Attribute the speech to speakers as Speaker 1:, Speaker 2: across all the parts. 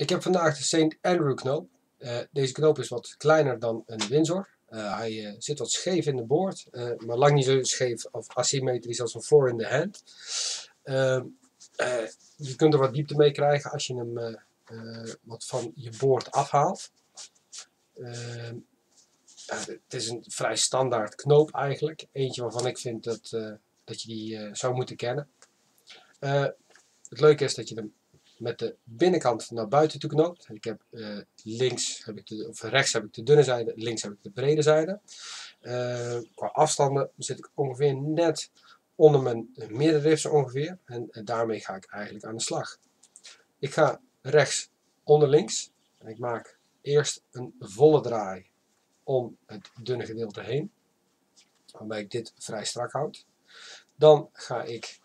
Speaker 1: Ik heb vandaag de St. Andrew knoop. Uh, deze knoop is wat kleiner dan een Windsor. Uh, hij uh, zit wat scheef in de boord, maar lang niet zo scheef of asymmetrisch als een four in the hand. Ehm, je kunt er wat diepte mee krijgen als je hem wat van je boord afhaalt. Ehm, het is een vrij standaard knoop eigenlijk. Eentje waarvan ik vind dat, dat je die zou moeten kennen. het leuke is dat je hem met de binnenkant naar buiten toe knoopt. Ik heb uh, links heb ik de, of rechts heb ik de dunne zijde, links heb ik de brede zijde. Uh, qua afstanden zit ik ongeveer net onder mijn middenrif ongeveer. En, en, daarmee ga ik eigenlijk aan de slag. Ik ga rechts onder links. En ik maak eerst een volle draai om het dunne gedeelte heen. Waarbij ik dit vrij strak houd. Dan ga ik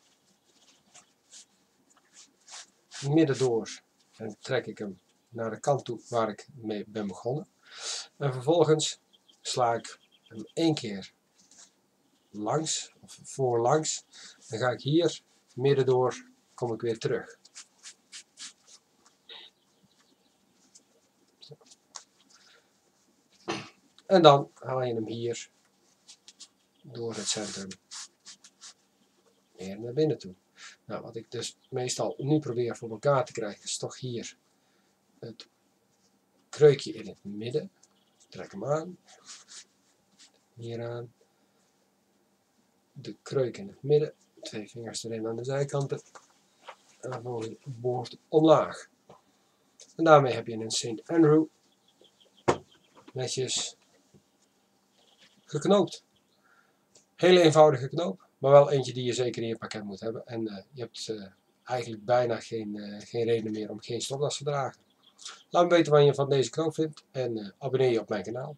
Speaker 1: midden door en trek ik hem naar de kant toe waar ik mee ben begonnen. En vervolgens sla ik hem één keer langs, of voorlangs. Dan ga ik hier midden door, kom ik weer terug. En dan haal je hem hier door het centrum weer naar binnen toe. Nou, wat ik dus meestal nu probeer voor elkaar te krijgen, is toch hier het kreukje in het midden. Trek hem aan. Hier aan. De kreuk in het midden. Twee vingers erin aan de zijkanten. En dan het boord omlaag. En daarmee heb je een St. Andrew netjes geknoopt. Hele eenvoudige knoop. Maar wel eentje die je zeker in je pakket moet hebben. En uh, je hebt uh, eigenlijk bijna geen, uh, geen reden meer om geen stopdas te dragen. Laat me weten wat je van deze knoop vindt en abonneer je op mijn kanaal.